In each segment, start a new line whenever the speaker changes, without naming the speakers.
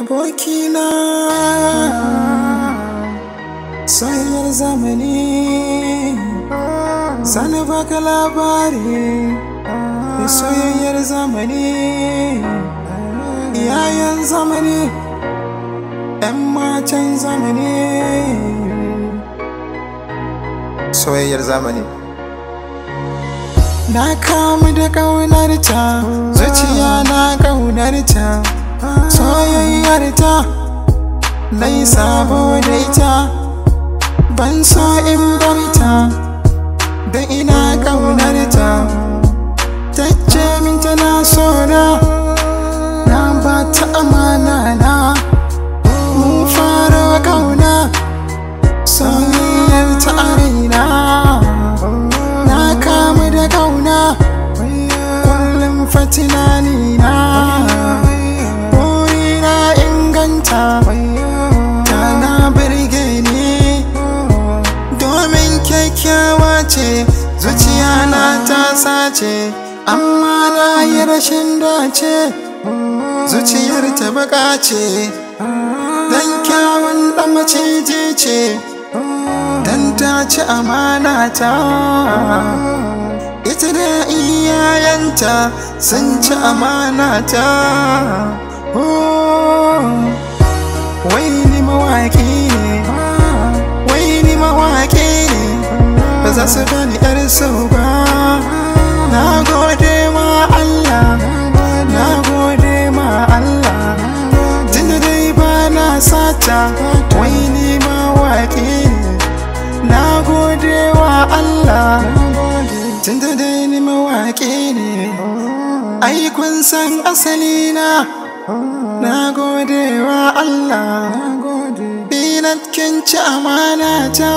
abokina soyayyar zamani sani baka labari da soyayyar zamani yayan zamani yan matan zamani. Soyayyar zamani. Na kamu da ƙaunar ta zuciya na ƙaunar ta soyayyar ta na yi sabo da ita. Ban so in bar ta. Fatinani na burina inganta. Tana birge ni. Domin kyakkyawa ce zuciya na ta sace. Amma na yi rashin dace. Zuciyar ta baka ce. Dan kyawun dan maciji ce. Dan ta ci amana ta. Ita da iyayenta sun ci amana ta. Wai ni mawaki ne wai ni mawaki ne ba za su bani yar sau ba na gode ma Allah na gode ma Allah. Tunda dai ba na sata wai ni mawaki ne. Na gode wa Allah. Tunda dai ni mawaki ne. Ai kun san asali na na gode wa Allah. Binat kin ci amana ta.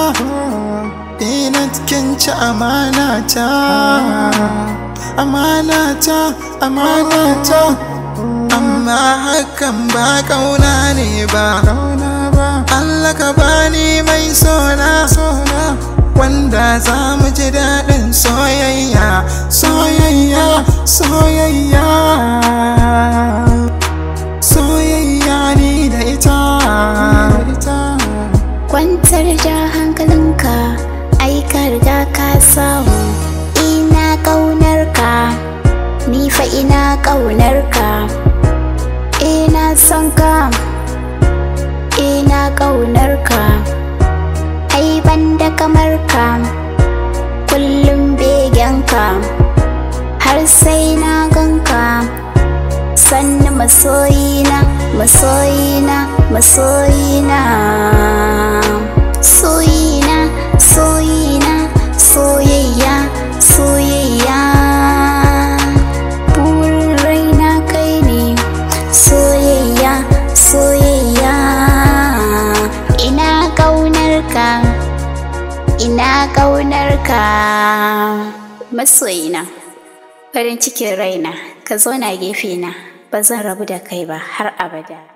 Binat kin ci amana ta. Amana ta amana ta. Amma hakan ba ƙauna ne ba. Allah ka bani mai sona. Wanda za mu ji daɗin soyayya. Soyayya Soyayya.
Kwantar da hankalinka, ai ka riga ka samu. Ina ƙaunar ka, ni fa ina ƙaunar ka. Ina son ka, ina ƙaunar ka. Ai ban da kamar ka, kullum begen ka. Har sai na ganka. sannu masoyina masoyina masoyina ina ƙaunar ka masoyina farin cikin raina ka zo na gefe na ba zan rabu da kai ba har abada.